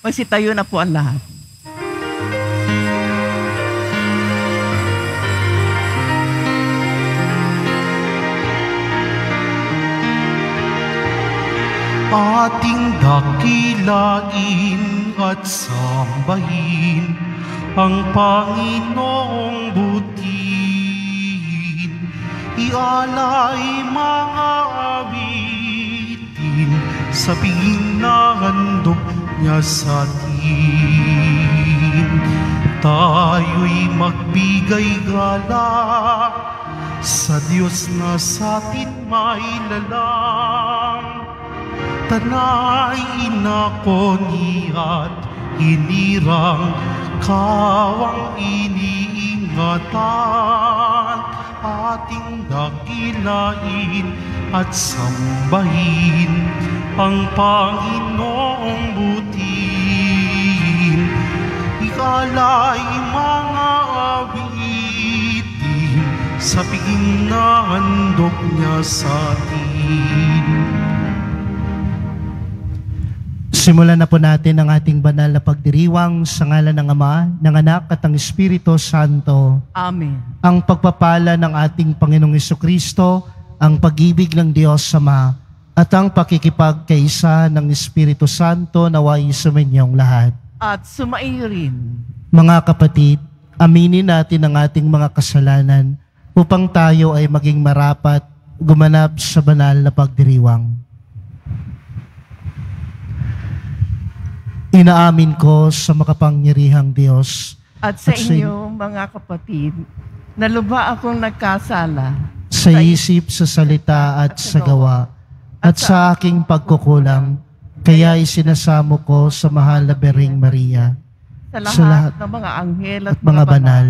Magsitayo na po ang lahat. ating dakilain at sambahin ang Panginoong butin. Ialay mga awitin sa pinagandok niya sa atin. Tayo'y magbigay gala sa Diyos na sa atin may lalang tanay inakoni at hinirang kawang iniingatan ating dakilain at sambahin ang Panginoong butin. Ikalay mga awitin sa piging na handog niya sa atin. Simulan na po natin ang ating banal na pagdiriwang sa ngalan ng Ama, ng Anak at ng Espiritu Santo. Amen. Ang pagpapala ng ating Panginoong Kristo, ang pag-ibig ng Diyos Ama, at ang pakikipagkaisa ng Espiritu Santo naway suminyong lahat. At sumaiyo rin. Mga kapatid, aminin natin ang ating mga kasalanan upang tayo ay maging marapat gumanap sa banal na pagdiriwang. Inaamin ko sa makapangyarihang Diyos At sa At sa- inyo, mga kapatid, na luba akong nagkasala sa isip, sa salita at sa gawa, at sa aking pagkukulang, kaya isinasamo ko sa mahal na Bering Maria, sa lahat, sa lahat ng mga anghel at, at mga banal,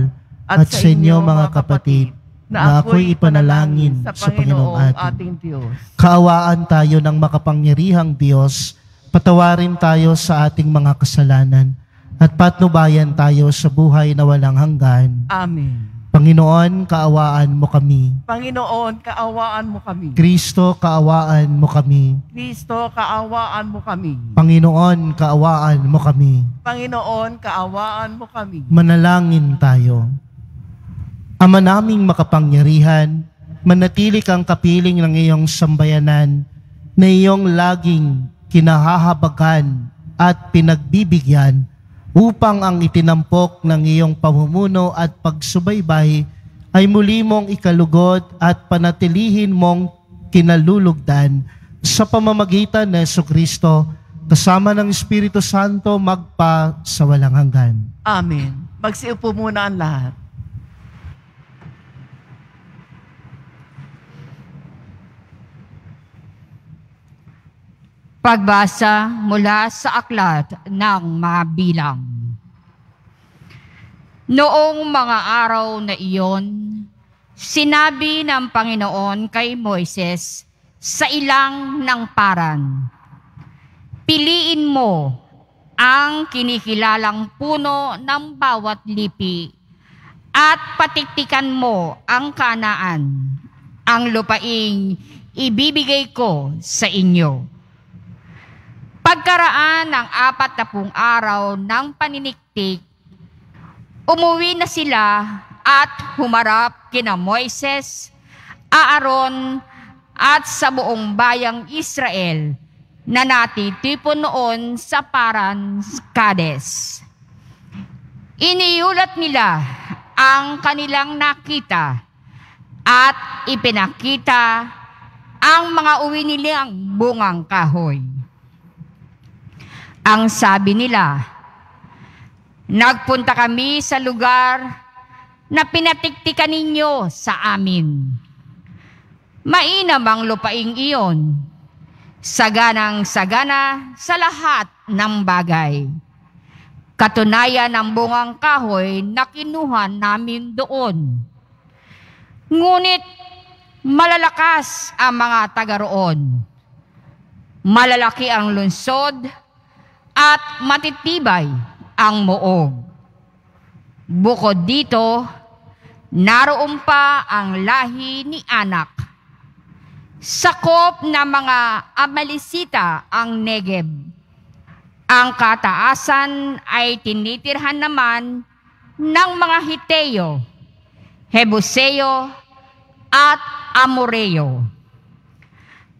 at sa inyo mga kapatid, na ako'y ipanalangin sa Panginoong atin. ating Diyos. Kaawaan tayo ng makapangyarihang Diyos, patawarin tayo sa ating mga kasalanan, at patnubayan tayo sa buhay na walang hanggan. Amen. Panginoon, kaawaan mo kami. Panginoon, kaawaan mo kami. Kristo, kaawaan mo kami. Kristo, kaawaan mo kami. Panginoon, kaawaan mo kami. Panginoon, kaawaan mo kami. Manalangin tayo. Ama naming makapangyarihan, manatili kang kapiling ng iyong sambayanan na iyong laging kinahahabagan at pinagbibigyan upang ang itinampok ng iyong pamumuno at pagsubaybay ay muli mong ikalugod at panatilihin mong kinalulugdan sa pamamagitan ng Yesu Kristo kasama ng Espiritu Santo magpa sa walang hanggan. Amen. Magsiupo muna ang lahat. Pagbasa mula sa aklat ng mga bilang. Noong mga araw na iyon, sinabi ng Panginoon kay Moises sa ilang ng paran, Piliin mo ang kinikilalang puno ng bawat lipi at patiktikan mo ang kanaan, ang lupaing ibibigay ko sa inyo. Pagkaraan ng apat na pung araw ng paniniktik, umuwi na sila at humarap kina Moises, Aaron at sa buong bayang Israel na natitipon noon sa Paran Kades. Iniulat nila ang kanilang nakita at ipinakita ang mga uwi nilang bungang kahoy. Ang sabi nila, Nagpunta kami sa lugar na pinatiktikan ninyo sa amin. Mainam ang lupaing iyon, saganang sagana sa lahat ng bagay. Katunayan ng bungang kahoy na kinuha namin doon. Ngunit malalakas ang mga taga roon. Malalaki ang lunsod at matitibay ang moog. Bukod dito, naroon pa ang lahi ni anak. Sakop na mga Amalisita ang Negeb Ang kataasan ay tinitirhan naman ng mga Hiteo, Hebuseo, at Amoreo.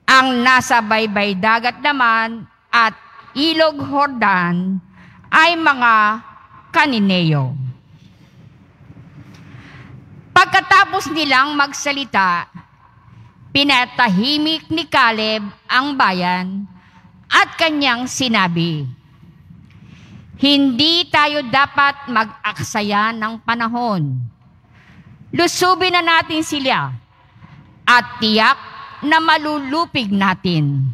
Ang nasa baybay dagat naman at ilog Hordan ay mga Kanineo. Pagkatapos nilang magsalita, pinatahimik ni Caleb ang bayan at kanyang sinabi, Hindi tayo dapat mag-aksaya ng panahon. Lusubin na natin sila at tiyak na malulupig natin.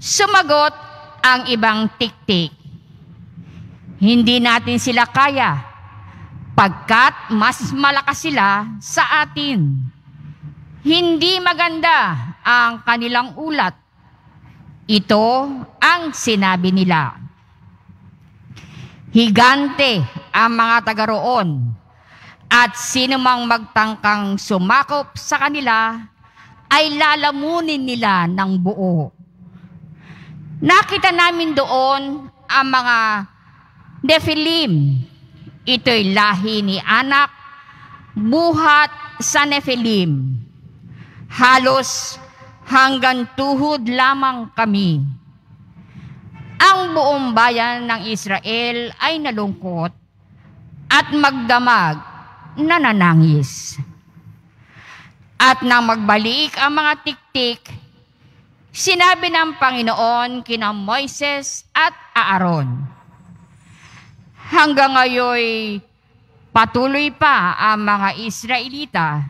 Sumagot ang ibang tiktik. Hindi natin sila kaya pagkat mas malakas sila sa atin. Hindi maganda ang kanilang ulat. Ito ang sinabi nila. Higante ang mga taga roon at sino mang magtangkang sumakop sa kanila ay lalamunin nila ng buo. Nakita namin doon ang mga Nephilim. Ito'y lahi ni anak, buhat sa Nephilim. Halos hanggang tuhod lamang kami. Ang buong bayan ng Israel ay nalungkot at magdamag nananangis. At nang magbalik ang mga tiktik, sinabi ng Panginoon kina Moises at Aaron, Hanggang ngayon, patuloy pa ang mga Israelita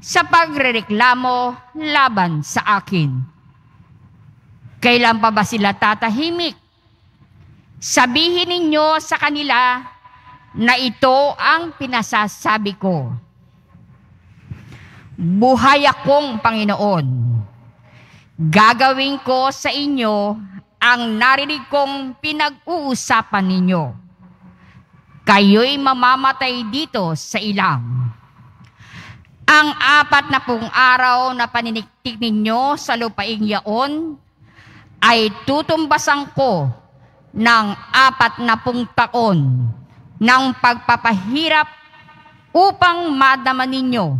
sa pagrereklamo laban sa akin. Kailan pa ba sila tatahimik? Sabihin ninyo sa kanila na ito ang pinasasabi ko. Buhay akong Panginoon. Gagawin ko sa inyo ang narinig kong pinag-uusapan ninyo kayo'y mamamatay dito sa ilang. Ang apat na pong araw na paniniktik ninyo sa lupaing yaon ay tutumbasan ko ng apat na pong taon ng pagpapahirap upang madama ninyo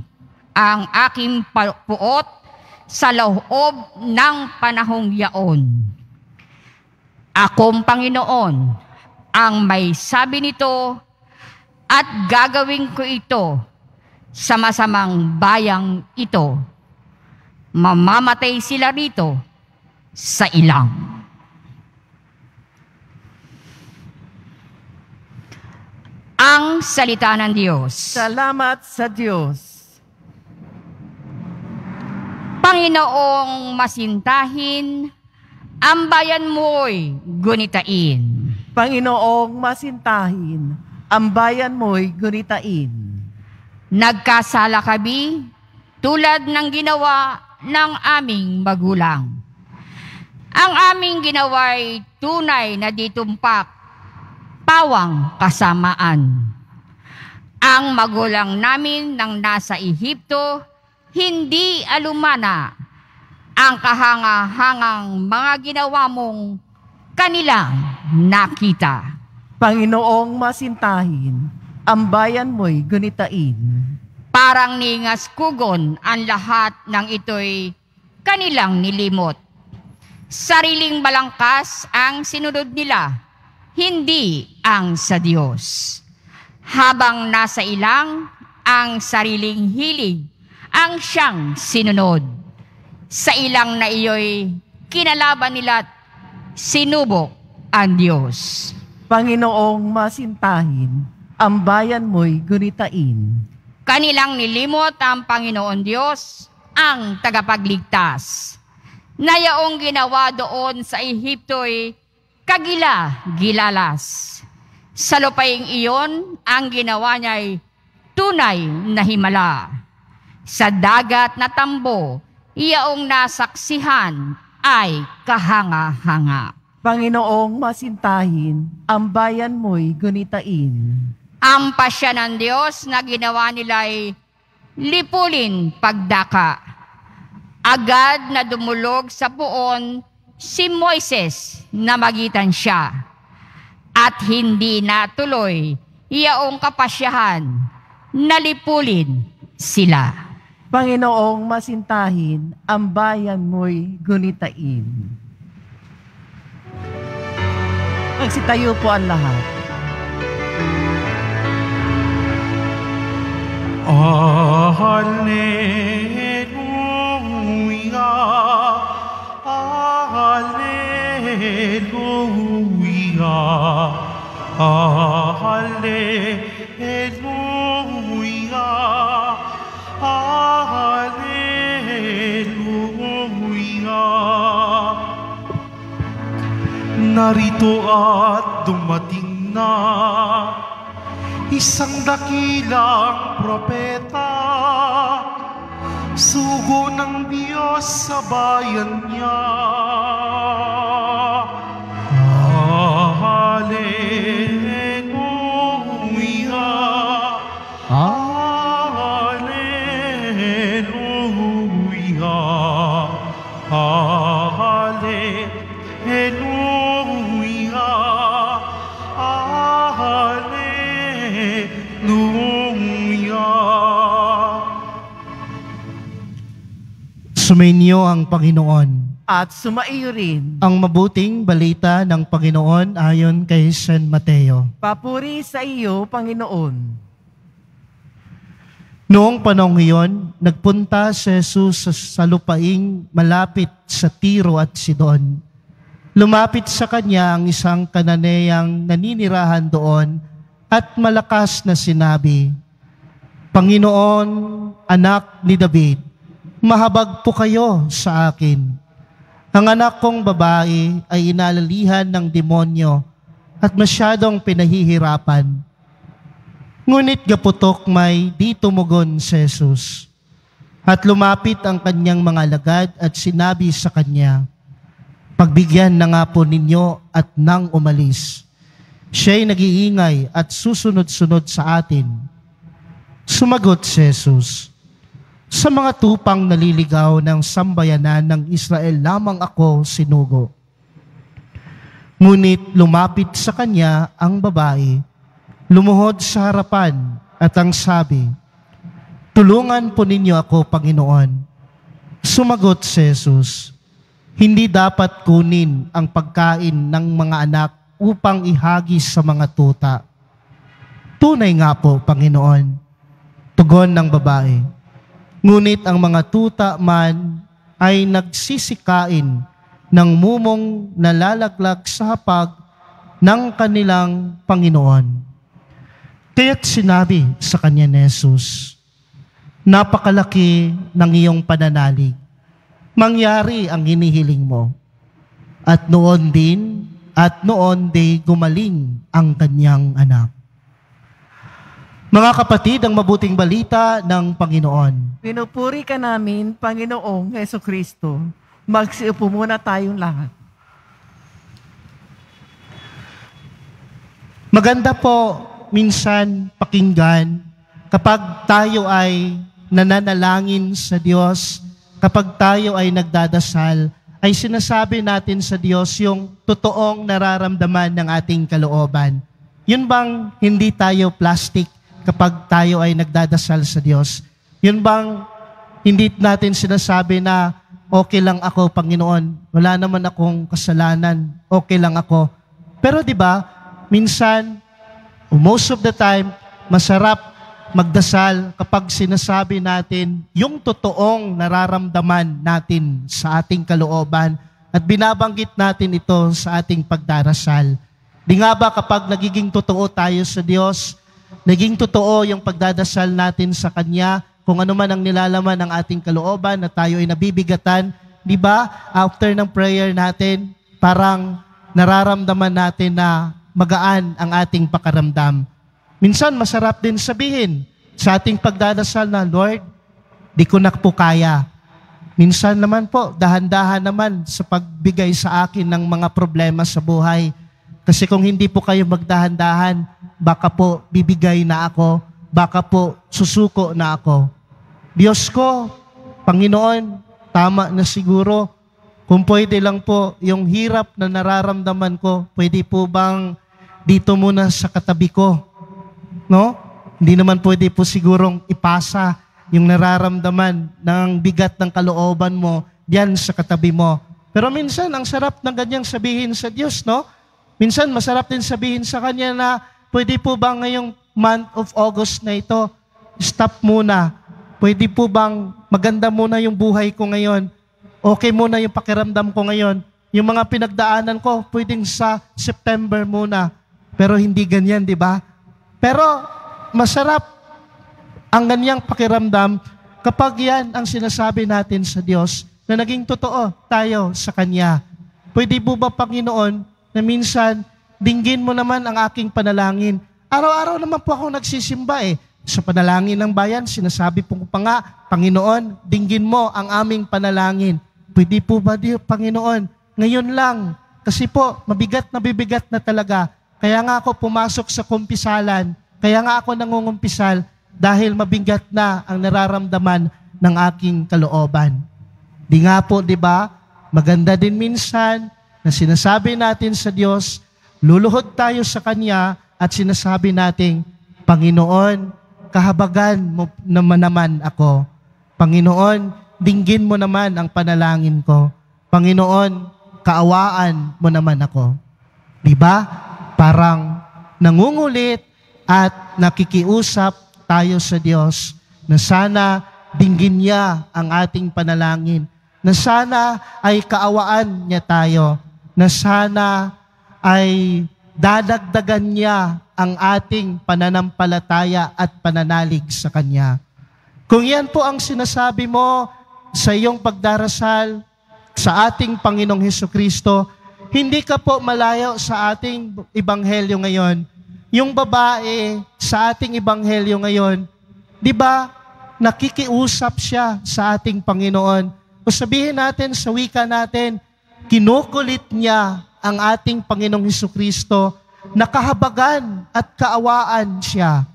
ang aking puot sa loob ng panahong yaon. Akong Panginoon, ang may sabi nito at gagawin ko ito sa masamang bayang ito. Mamamatay sila rito sa ilang. Ang salita ng Diyos. Salamat sa Diyos. Panginoong masintahin, ang bayan mo'y gunitain. Panginoong masintahin, ang bayan mo'y gunitain. Nagkasala kami tulad ng ginawa ng aming magulang. Ang aming ginawa'y tunay na ditumpak, pawang kasamaan. Ang magulang namin nang nasa Ehipto, hindi alumana ang kahanga-hangang mga ginawa mong kanilang nakita. Panginoong masintahin, ang bayan mo'y gunitain. Parang ningas kugon ang lahat ng ito'y kanilang nilimot. Sariling balangkas ang sinunod nila, hindi ang sa Diyos. Habang nasa ilang, ang sariling hilig ang siyang sinunod. Sa ilang na iyo'y kinalaban nila sinubok ang Diyos. Panginoong masintahin, ang bayan mo'y gunitain. Kanilang nilimot ang Panginoon Diyos, ang tagapagligtas. Nayaong ginawa doon sa Ehipto'y kagila-gilalas. Sa lupaing iyon, ang ginawa niya'y tunay na himala. Sa dagat na tambo, iyaong nasaksihan ay kahanga-hanga. Panginoong masintahin, ang bayan mo'y gunitain. Ang pasya ng Diyos na ginawa nila ay lipulin pagdaka. Agad na dumulog sa puon si Moises na magitan siya at hindi natuloy iyaong kapasyahan nalipulin sila. Panginoong masintahin, ang bayan mo'y gunitain. Magsitayo po ang lahat. Alleluia, Alleluia, Alleluia, Narito at dumating na isang dakilang propeta, sugo ng Diyos sa bayan niya. Sumainyo ang Panginoon. At sumaiyo rin. Ang mabuting balita ng Panginoon ayon kay San Mateo. Papuri sa iyo, Panginoon. Noong panahong iyon, nagpunta si Jesus sa, sa lupaing malapit sa Tiro at Sidon. Lumapit sa kanya ang isang kananeyang naninirahan doon at malakas na sinabi, Panginoon, anak ni David, mahabag po kayo sa akin. Ang anak kong babae ay inalalihan ng demonyo at masyadong pinahihirapan. Ngunit gaputok may di tumugon si Jesus. At lumapit ang kanyang mga alagad at sinabi sa kanya, Pagbigyan na nga po ninyo at nang umalis. Siya'y nag-iingay at susunod-sunod sa atin. Sumagot si Jesus, Sa mga tupang naliligaw ng sambayanan ng Israel lamang ako sinugo. Ngunit lumapit sa kanya ang babae, lumuhod sa harapan at ang sabi, Tulungan po ninyo ako, Panginoon. Sumagot si Jesus, Hindi dapat kunin ang pagkain ng mga anak upang ihagis sa mga tuta. Tunay nga po, Panginoon. Tugon ng babae. Ngunit ang mga tuta man ay nagsisikain ng mumong nalalaglag sa hapag ng kanilang Panginoon. Kaya't sinabi sa kanya ni Jesus, Napakalaki ng iyong pananalig. Mangyari ang hinihiling mo. At noon din, at noon di gumaling ang kanyang anak. Mga kapatid, ang mabuting balita ng Panginoon. Pinupuri ka namin, Panginoong Heso Kristo. Magsiupo muna tayong lahat. Maganda po minsan pakinggan kapag tayo ay nananalangin sa Diyos, kapag tayo ay nagdadasal, ay sinasabi natin sa Diyos yung totoong nararamdaman ng ating kalooban. Yun bang hindi tayo plastic kapag tayo ay nagdadasal sa Diyos? Yun bang hindi natin sinasabi na okay lang ako, Panginoon, wala naman akong kasalanan, okay lang ako. Pero di ba, minsan, most of the time, masarap magdasal kapag sinasabi natin yung totoong nararamdaman natin sa ating kalooban at binabanggit natin ito sa ating pagdarasal. Di nga ba kapag nagiging totoo tayo sa Diyos, naging totoo yung pagdadasal natin sa Kanya, kung ano man ang nilalaman ng ating kalooban na tayo ay nabibigatan, di ba, after ng prayer natin, parang nararamdaman natin na magaan ang ating pakaramdam. Minsan masarap din sabihin sa ating pagdadasal na, Lord, di ko na po kaya. Minsan naman po, dahan-dahan naman sa pagbigay sa akin ng mga problema sa buhay. Kasi kung hindi po kayo magdahan-dahan, baka po bibigay na ako, baka po susuko na ako. Diyos ko, Panginoon, tama na siguro, kung pwede lang po, yung hirap na nararamdaman ko, pwede po bang dito muna sa katabi ko? No? Hindi naman pwede po sigurong ipasa yung nararamdaman ng bigat ng kalooban mo diyan sa katabi mo. Pero minsan, ang sarap ng ganyang sabihin sa Diyos, no? Minsan, masarap din sabihin sa Kanya na, pwede po ba ngayong month of August na ito, stop muna. Pwede po bang maganda muna yung buhay ko ngayon? Okay muna yung pakiramdam ko ngayon? Yung mga pinagdaanan ko, pwedeng sa September muna. Pero hindi ganyan, di ba? Pero masarap ang ganyang pakiramdam kapag yan ang sinasabi natin sa Diyos na naging totoo tayo sa Kanya. Pwede po ba, Panginoon, na minsan, dinggin mo naman ang aking panalangin. Araw-araw naman po ako nagsisimba eh. Sa panalangin ng bayan, sinasabi po ko pa nga, Panginoon, dinggin mo ang aming panalangin. Pwede po ba, Diyo, Panginoon, ngayon lang, kasi po, mabigat na bibigat na talaga. Kaya nga ako pumasok sa kumpisalan, kaya nga ako nangungumpisal dahil mabigat na ang nararamdaman ng aking kalooban. Di nga po, di ba? Maganda din minsan na sinasabi natin sa Diyos, luluhod tayo sa Kanya at sinasabi natin, Panginoon, kahabagan mo naman naman ako. Panginoon, dinggin mo naman ang panalangin ko. Panginoon, kaawaan mo naman ako. Di ba? Parang nangungulit at nakikiusap tayo sa Diyos na sana dinggin niya ang ating panalangin, na sana ay kaawaan niya tayo, na sana ay dadagdagan niya ang ating pananampalataya at pananalig sa Kanya. Kung yan po ang sinasabi mo sa iyong pagdarasal sa ating Panginoong Heso Kristo, hindi ka po malayo sa ating ibanghelyo ngayon. Yung babae sa ating ibanghelyo ngayon, di ba, nakikiusap siya sa ating Panginoon. O sabihin natin sa wika natin, kinukulit niya ang ating Panginoong Heso Kristo, nakahabagan at kaawaan siya.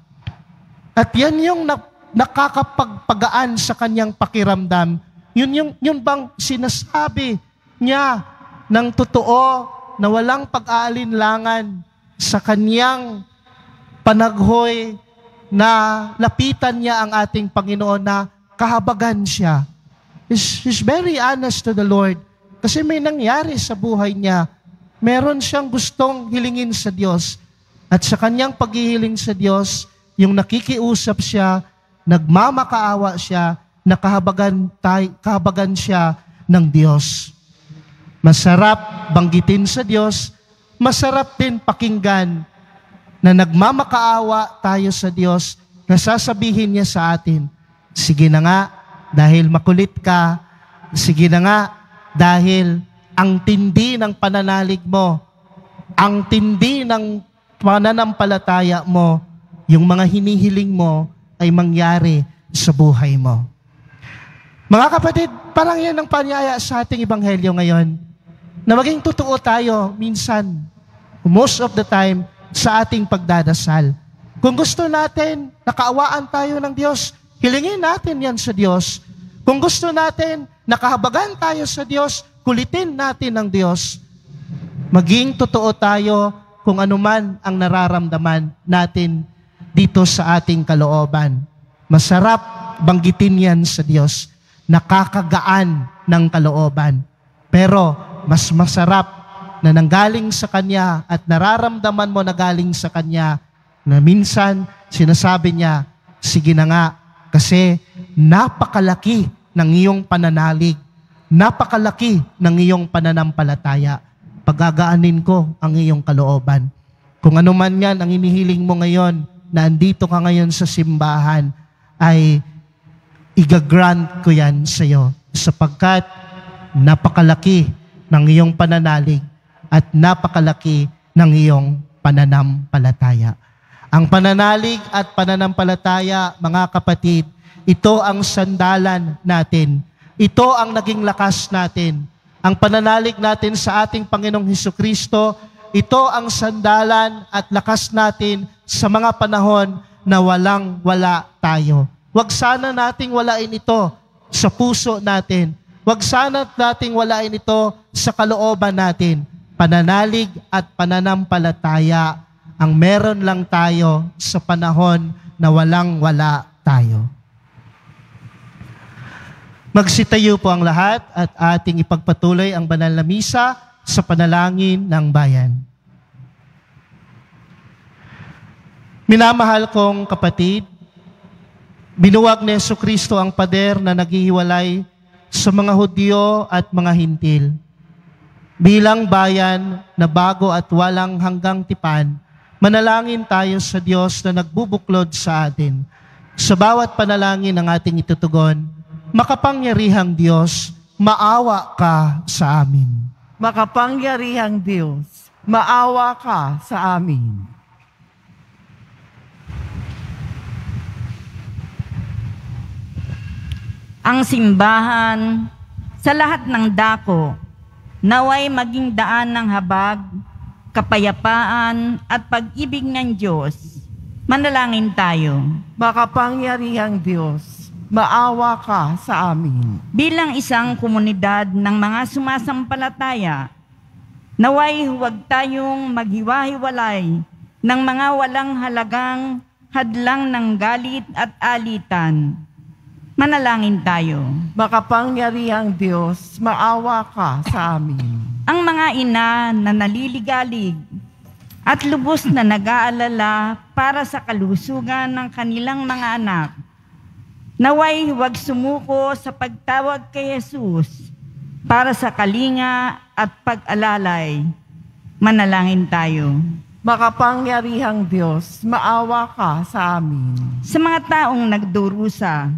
At yan yung na, nakakapagpagaan sa kanyang pakiramdam. Yun, yung, yun bang sinasabi niya ng totoo na walang pag-aalinlangan sa kanyang panaghoy na lapitan niya ang ating Panginoon na kahabagan siya. He's, he's very honest to the Lord kasi may nangyari sa buhay niya. Meron siyang gustong hilingin sa Diyos. At sa kanyang paghihiling sa Diyos, yung nakikiusap siya, nagmamakaawa siya, nakahabagan, tay, kahabagan siya ng Diyos. Masarap banggitin sa Diyos, masarap din pakinggan na nagmamakaawa tayo sa Diyos na sasabihin niya sa atin, sige na nga, dahil makulit ka, sige na nga, dahil ang tindi ng pananalig mo, ang tindi ng pananampalataya mo, yung mga hinihiling mo ay mangyari sa buhay mo. Mga kapatid, parang yan ang panyaya sa ating ibanghelyo ngayon. Na maging totoo tayo minsan, most of the time, sa ating pagdadasal. Kung gusto natin, nakaawaan tayo ng Diyos, hilingin natin yan sa Diyos. Kung gusto natin, nakahabagan tayo sa Diyos, kulitin natin ng Diyos. Maging totoo tayo kung anuman ang nararamdaman natin dito sa ating kalooban. Masarap banggitin yan sa Diyos. Nakakagaan ng kalooban. Pero mas masarap na nanggaling sa Kanya at nararamdaman mo na galing sa Kanya na minsan sinasabi niya, sige na nga, kasi napakalaki ng iyong pananalig napakalaki ng iyong pananampalataya. Pagagaanin ko ang iyong kalooban. Kung ano man yan ang inihiling mo ngayon, na andito ka ngayon sa simbahan, ay igagrant ko yan sa iyo sapagkat napakalaki ng iyong pananalig at napakalaki ng iyong pananampalataya. Ang pananalig at pananampalataya, mga kapatid, ito ang sandalan natin ito ang naging lakas natin. Ang pananalig natin sa ating Panginoong Heso Kristo, ito ang sandalan at lakas natin sa mga panahon na walang wala tayo. Huwag sana nating walain ito sa puso natin Huwag sana nating walain ito sa kalooban natin. Pananalig at pananampalataya ang meron lang tayo sa panahon na walang wala tayo. Magsitayo po ang lahat at ating ipagpatuloy ang banal na misa sa panalangin ng bayan. Minamahal kong kapatid, binuwag ni Yesu Kristo ang pader na naghihiwalay sa mga Hudyo at mga Hintil. Bilang bayan na bago at walang hanggang tipan, manalangin tayo sa Diyos na nagbubuklod sa atin. Sa bawat panalangin ng ating itutugon, makapangyarihang Diyos, maawa ka sa amin. Makapangyarihang Diyos, maawa ka sa amin. ang simbahan sa lahat ng dako naway maging daan ng habag, kapayapaan at pag-ibig ng Diyos. Manalangin tayo. Makapangyarihang Diyos, maawa ka sa amin. Bilang isang komunidad ng mga sumasampalataya, naway huwag tayong maghiwa-hiwalay ng mga walang halagang hadlang ng galit at alitan. Manalangin tayo. Makapangyarihang Diyos, maawa ka sa amin. Ang mga ina na naliligalig at lubos na nag-aalala para sa kalusugan ng kanilang mga anak, naway huwag sumuko sa pagtawag kay Jesus para sa kalinga at pag-alalay. Manalangin tayo. Makapangyarihang Diyos, maawa ka sa amin. Sa mga taong nagdurusa,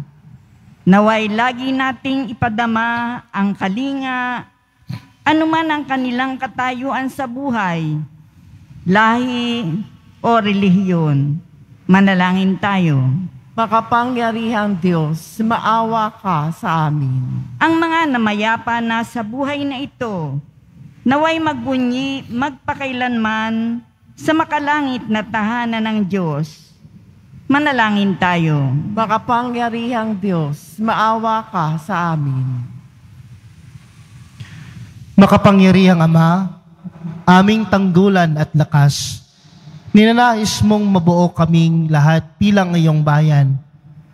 naway lagi nating ipadama ang kalinga, anuman ang kanilang katayuan sa buhay, lahi o relihiyon. Manalangin tayo. Makapangyarihang Diyos, maawa ka sa amin. Ang mga namayapa na sa buhay na ito, naway magbunyi magpakailanman sa makalangit na tahanan ng Diyos. Manalangin tayo. Makapangyarihang Diyos, maawa ka sa amin. Makapangyarihang Ama, aming tanggulan at lakas, ninanais mong mabuo kaming lahat bilang iyong bayan.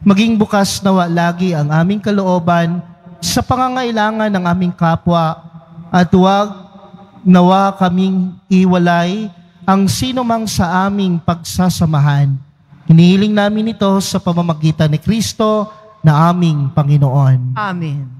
Maging bukas nawa lagi ang aming kalooban sa pangangailangan ng aming kapwa at huwag nawa kaming iwalay ang sino mang sa aming pagsasamahan. Hinihiling namin ito sa pamamagitan ni Kristo na aming Panginoon. Amen.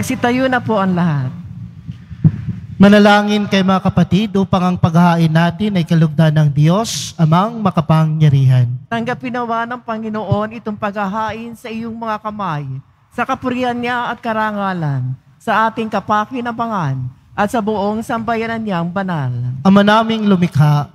Magsitayo na po ang lahat. Manalangin kay mga kapatid upang ang paghahain natin ay kalugdan ng Diyos, amang makapangyarihan. Tanggapin nawa ng Panginoon itong paghahain sa iyong mga kamay, sa kapurihan niya at karangalan, sa ating kapakinabangan, at sa buong sambayanan niyang banal. Ama naming lumikha,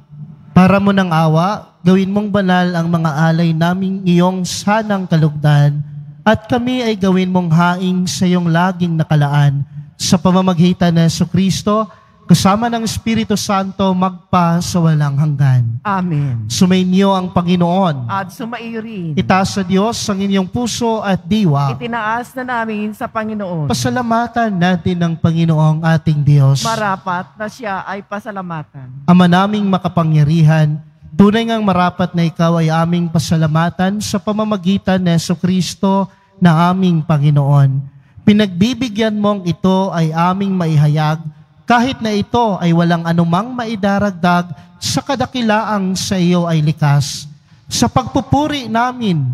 para mo ng awa, gawin mong banal ang mga alay naming iyong sanang kalugdan, at kami ay gawin mong haing sa iyong laging nakalaan, sa pamamagitan ng Yesu Kristo kasama ng Espiritu Santo magpa sa walang hanggan. Amen. Sumainyo ang Panginoon. At sumaiyo rin. Itaas sa Diyos ang inyong puso at diwa. Itinaas na namin sa Panginoon. Pasalamatan natin ng Panginoong ating Diyos. Marapat na siya ay pasalamatan. Ama naming makapangyarihan, tunay ngang marapat na ikaw ay aming pasalamatan sa pamamagitan ni Yeso Kristo na aming Panginoon. Pinagbibigyan mong ito ay aming maihayag kahit na ito ay walang anumang maidaragdag sa kadakilaang sa iyo ay likas. Sa pagpupuri namin,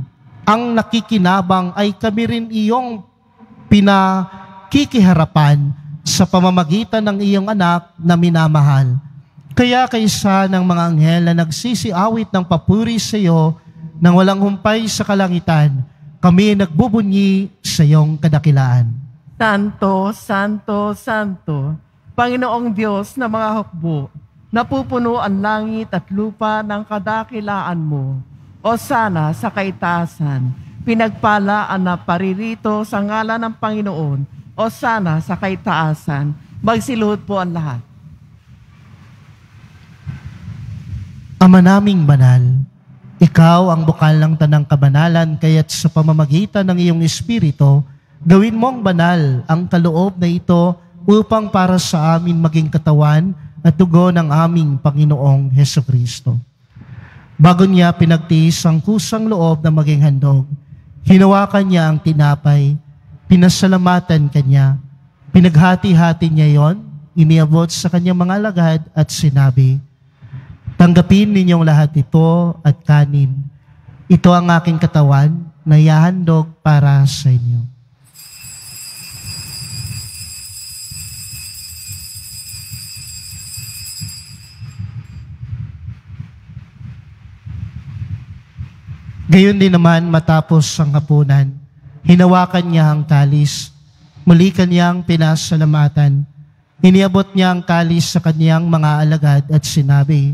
ang nakikinabang ay kami rin iyong pinakikiharapan sa pamamagitan ng iyong anak na minamahal. Kaya kaysa ng mga anghel na nagsisiawit ng papuri sa iyo nang walang humpay sa kalangitan, kami nagbubunyi sa iyong kadakilaan. Santo, Santo, Santo, Panginoong Diyos na mga hukbo, napupuno ang langit at lupa ng kadakilaan mo. O sana sa kaitaasan, pinagpala ang naparirito sa ngala ng Panginoon. O sana sa kaitaasan, magsiluhod po ang lahat. Ama naming banal, ikaw ang bukal ng tanang kabanalan, kaya't sa pamamagitan ng iyong Espiritu, gawin mong banal ang kaloob na ito upang para sa amin maging katawan at dugo ng aming Panginoong Heso Kristo. Bago niya pinagtiis ang kusang loob na maging handog, hinawakan niya ang tinapay, pinasalamatan kanya, pinaghati-hati niya yon, iniabot sa kanyang mga lagad at sinabi, Tanggapin ninyong lahat ito at kanin. Ito ang aking katawan na ihahandog para sa inyo. Gayon din naman matapos ang hapunan, hinawakan niya ang kalis, muli kanyang pinasalamatan, iniabot niya ang kalis sa kanyang mga alagad at sinabi,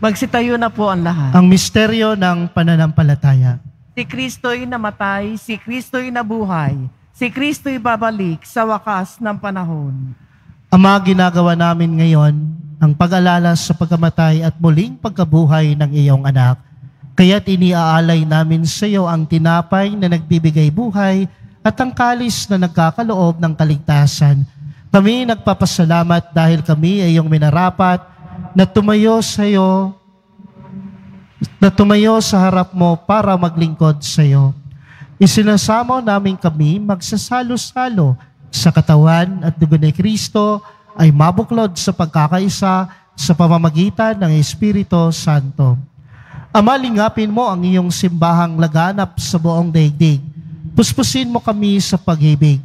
Magsitayo na po ang lahat. Ang misteryo ng pananampalataya. Si Kristo'y namatay, si Kristo'y nabuhay, si Kristo'y babalik sa wakas ng panahon. Ama, ginagawa namin ngayon ang pag-alala sa pagkamatay at muling pagkabuhay ng iyong anak. Kaya't iniaalay namin sa iyo ang tinapay na nagbibigay buhay at ang kalis na nagkakaloob ng kaligtasan. Kami nagpapasalamat dahil kami ay iyong minarapat na tumayo sa iyo na tumayo sa harap mo para maglingkod sa iyo. Isinasamo namin kami magsasalo-salo sa katawan at dugo ni Kristo ay mabuklod sa pagkakaisa sa pamamagitan ng Espiritu Santo. Ama, lingapin mo ang iyong simbahang laganap sa buong daigdig. Puspusin mo kami sa pag-ibig.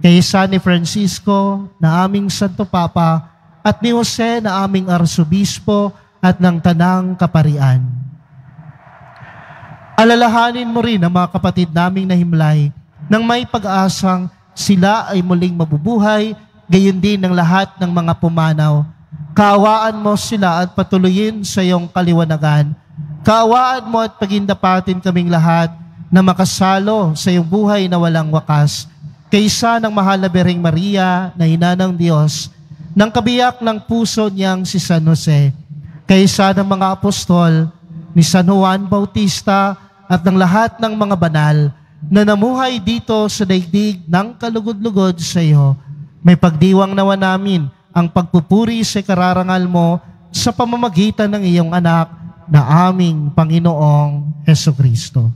Kay San Francisco na aming Santo Papa at ni Jose na aming Arsobispo at ng Tanang Kaparian. Alalahanin mo rin ang mga kapatid naming nahimlay nang may pag-asang sila ay muling mabubuhay, gayon din ng lahat ng mga pumanaw. Kaawaan mo sila at patuloyin sa iyong kaliwanagan. Kaawaan mo at pagindapatin kaming lahat na makasalo sa iyong buhay na walang wakas. Kaysa ng mahal na Bereng Maria na ina ng Diyos, ng kabiyak ng puso niyang si San Jose, kaysa ng mga apostol, ni San Juan Bautista, at ng lahat ng mga banal na namuhay dito sa daigdig ng kalugod-lugod sa iyo. May pagdiwang nawa namin ang pagpupuri sa kararangal mo sa pamamagitan ng iyong anak na aming Panginoong Heso Kristo.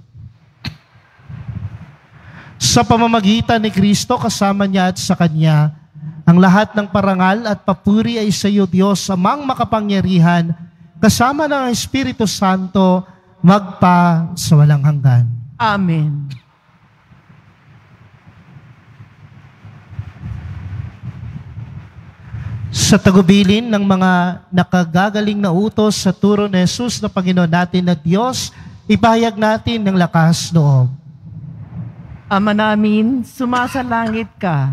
Sa pamamagitan ni Kristo, kasama niya at sa Kanya, ang lahat ng parangal at papuri ay sa iyo, Diyos, amang makapangyarihan, kasama ng Espiritu Santo, magpa sa walang hanggan. Amen. Sa tagubilin ng mga nakagagaling na utos sa turo ni Jesus na Panginoon natin na Diyos, ipahayag natin ng lakas loob. Ama namin, sumasalangit ka,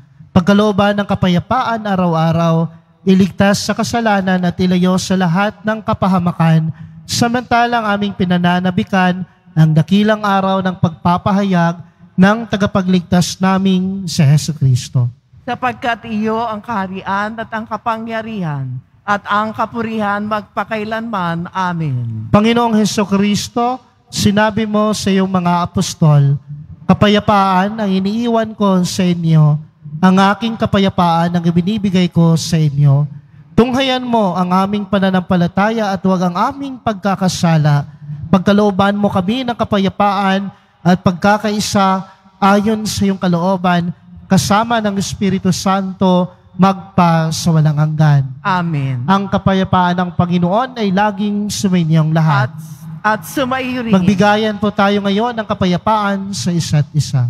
Pagkalooban ng kapayapaan araw-araw, iligtas sa kasalanan at ilayo sa lahat ng kapahamakan, samantalang aming pinananabikan ang dakilang araw ng pagpapahayag ng tagapagligtas naming si Heso Kristo. sapagkat iyo ang kaharian at ang kapangyarihan at ang kapurihan magpakailanman. Amen. Panginoong Heso Kristo, sinabi mo sa iyong mga apostol, Kapayapaan ang iniiwan ko sa inyo, ang aking kapayapaan ang ibinibigay ko sa inyo. Tunghayan mo ang aming pananampalataya at huwag ang aming pagkakasala. Pagkalooban mo kami ng kapayapaan at pagkakaisa ayon sa iyong kalooban, kasama ng Espiritu Santo, magpa sa walang hanggan. Amen. Ang kapayapaan ng Panginoon ay laging suminyong lahat. At, at sumaiyo rin. Magbigayan po tayo ngayon ng kapayapaan sa isa't isa.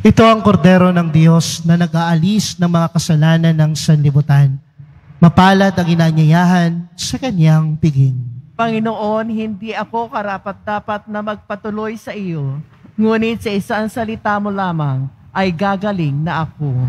Ito ang kordero ng Diyos na nag-aalis ng mga kasalanan ng sanlibutan. Mapalad ang inanyayahan sa kanyang piging. Panginoon, hindi ako karapat-dapat na magpatuloy sa iyo, ngunit sa isang salita mo lamang ay gagaling na ako.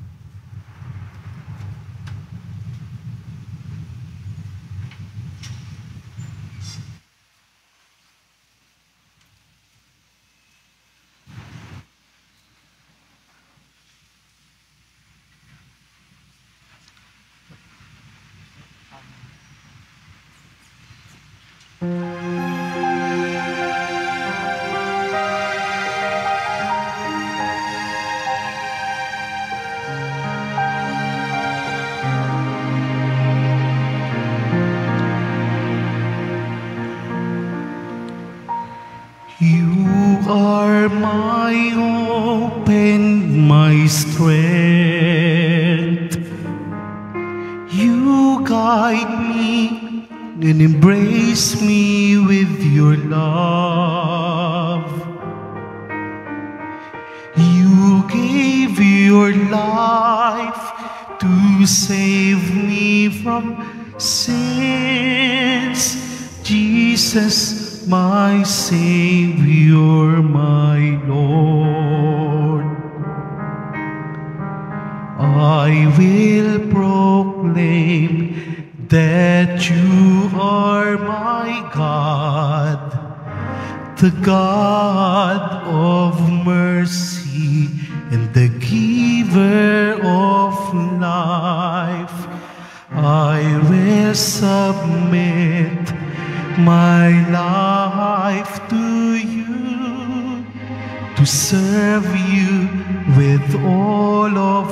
to serve you with all of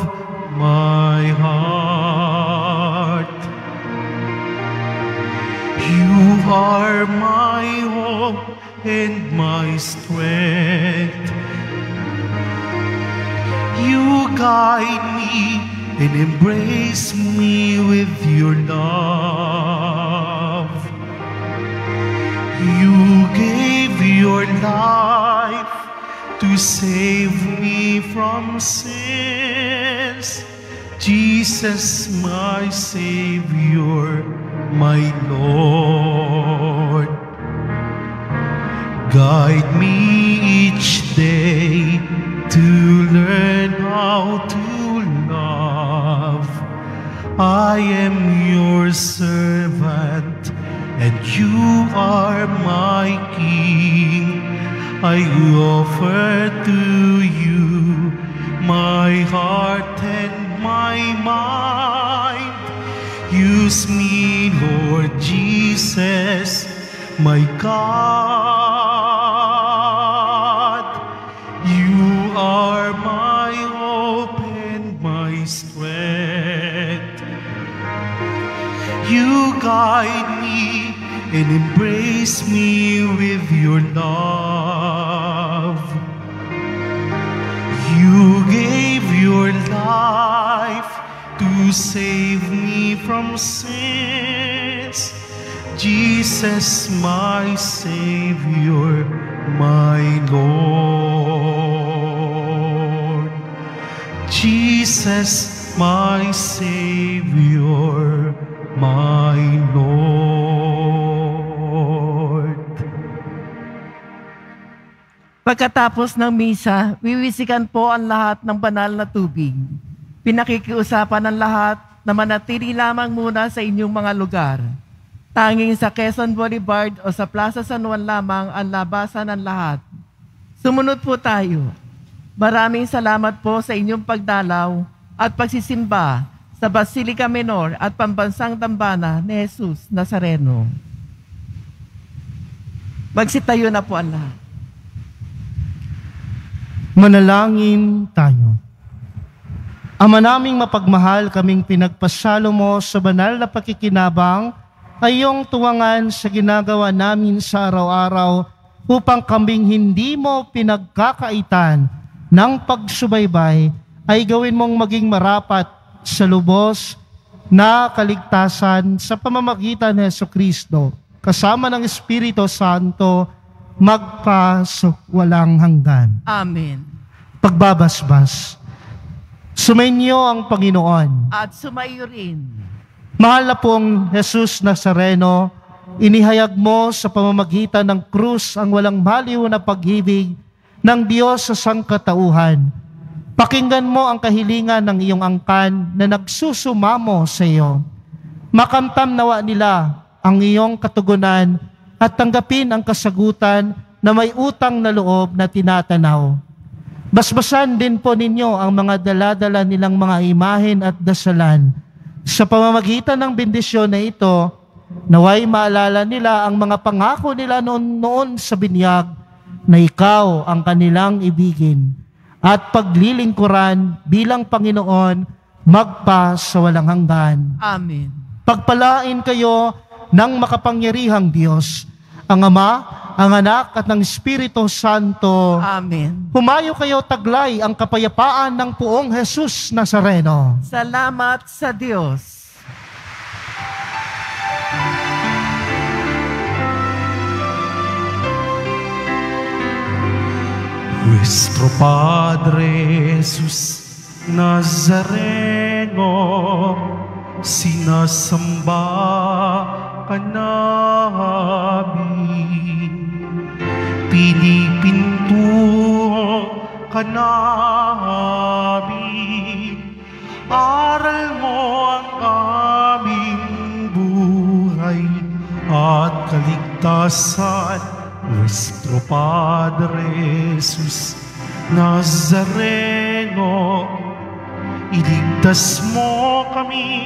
my heart. You are my hope and my strength. You guide me and embrace me with your love. You gave your to save me from sins. Jesus, my Savior, my Lord. Guide me each day to learn how to love. I am your servant, and you are my. I offer to you my heart and my mind. Use me, Lord Jesus, my God. You are my hope and my strength. You guide me and embrace me with your love. Save me from sins. Jesus, my Savior, my Lord. Jesus, my Savior, my Lord. Pagkatapos ng misa, wiwisikan po ang lahat ng banal na tubig. Pinakikiusapan ng lahat na manatili lamang muna sa inyong mga lugar. Tanging sa Quezon Boulevard o sa Plaza San Juan lamang ang labasan ng lahat. Sumunod po tayo. Maraming salamat po sa inyong pagdalaw at pagsisimba sa Basilica Menor at Pambansang Dambana ni Jesus Nazareno. Magsitayo na po ang lahat. Manalangin tayo. Ama naming mapagmahal, kaming pinagpasalo mo sa banal na pakikinabang ay iyong tuwangan sa ginagawa namin sa araw-araw upang kaming hindi mo pinagkakaitan ng pagsubaybay ay gawin mong maging marapat sa lubos na kaligtasan sa pamamagitan ni Yeso Kristo kasama ng Espiritu Santo magpa sa walang hanggan Amen. pagbabasbas. Sumainyo ang Panginoon. At sumayo rin. Mahal na pong Jesus Nazareno, inihayag mo sa pamamagitan ng krus ang walang baliw na pag-ibig ng Diyos sa sangkatauhan. Pakinggan mo ang kahilingan ng iyong angkan na nagsusumamo sa iyo. Makamtam nawa nila ang iyong katugunan at tanggapin ang kasagutan na may utang na loob na tinatanaw. Basbasan din po ninyo ang mga daladala nilang mga imahen at dasalan. Sa pamamagitan ng bendisyon na ito, naway maalala nila ang mga pangako nila noon, noon sa binyag na ikaw ang kanilang ibigin at paglilingkuran bilang Panginoon magpa sa walang hanggan. Amen. Pagpalain kayo ng makapangyarihang Diyos, ang Ama, ang Anak at ng Espiritu Santo. Amen. Humayo kayo taglay ang kapayapaan ng puong Jesus Nazareno. Salamat sa Diyos. Nuestro Padre Jesus Nazareno, sinasamba ka namin. Pinipinto ka namin. Aral mo ang aming buhay at kaligtasan. Nuestro Padre Jesus Nazareno, iligtas mo kami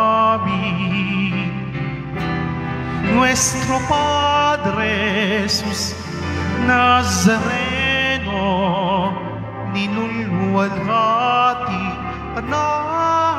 nuestro Padre Jesús Nazareno, ninulwalhati na